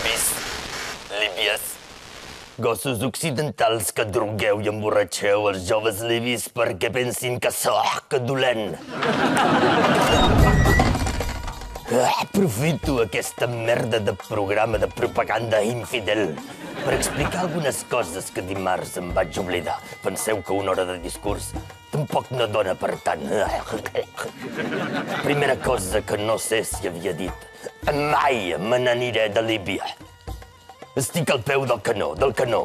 libis, líbies, gossos occidentals que drogueu i emborratxeu els joves libis perquè pensin que sóc dolent. Ah, Aprofito aquesta merda de programa de propaganda infidel per explicar algunes coses que dimarts em vaig oblidar. Penseu que una hora de discurs tampoc no dona per tant. Primera cosa que no sé si havia dit. Mai me n'aniré de Líbia. Estic al peu del canó, del canó,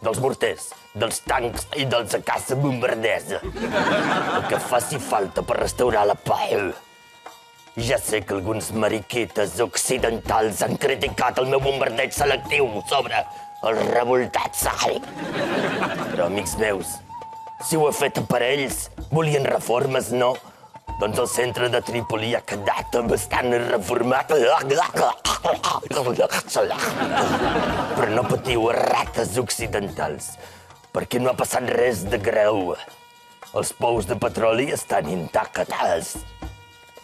dels morters, dels tancs i dels a caça bombardesa. El que faci falta per restaurar la pau. Ja sé que alguns mariquites occidentals han criticat el meu bombardeig selectiu sobre els revoltats sahari. Però, amics meus, si ho he fet per ells, volien reformes, no? Doncs el centre de Trípoli ha quedat bastant reformat. Però no patiu, rates occidentals, perquè no ha passat res de greu. Els pous de petroli estan intactes.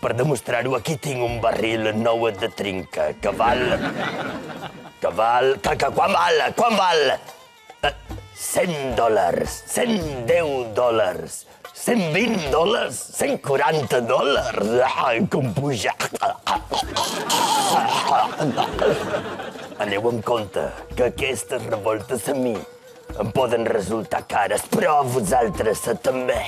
Per demostrar-ho, aquí tinc un barril nou de trinca, que val... Que val... Que, que quan val? Quan val? Eh, 100 dòlars, 110 dòlars, 120 dòlars, 140 dòlars. Com puja. Aneu amb compte que aquestes revoltes a mi em poden resultar cares, però a vosaltres també.